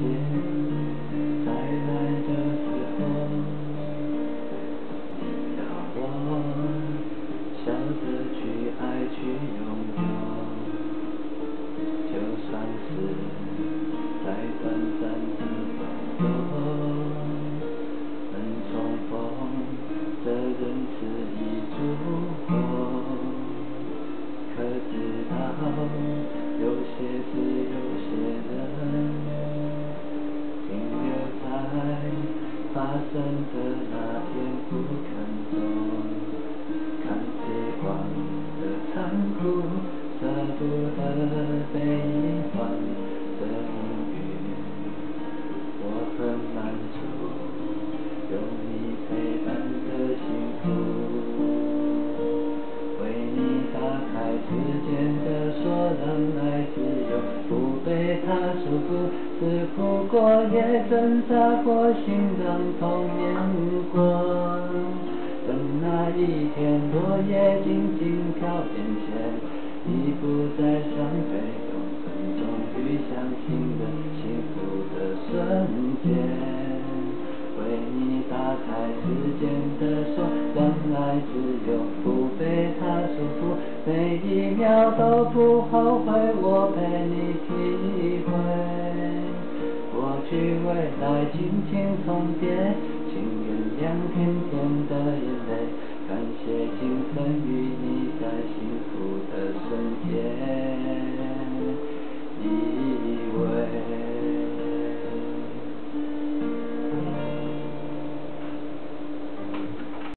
心再来的时候，要我笑着去爱去拥抱，就算是再短暂的我能重逢的人是一烛火，可知道有些事。发生的那天不肯走，看时光的残酷，舍不得被遗忘的命运，我很满足，有你陪伴的幸福。为你打开时间的锁，让爱自由，不被它束缚。是哭过，也挣扎过，心脏痛碾过。等那一天，落叶静静飘眼前，你不再伤悲，永恒终于相信了幸福的瞬间。为你打开时间的锁，让爱自由，不被它束缚。每一秒都不后悔，我陪你体会。来轻轻送别，